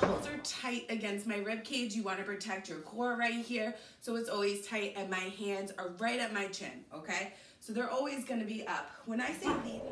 Those are tight against my rib cage. You want to protect your core right here. So it's always tight and my hands are right at my chin, okay? So they're always going to be up. When I say leave.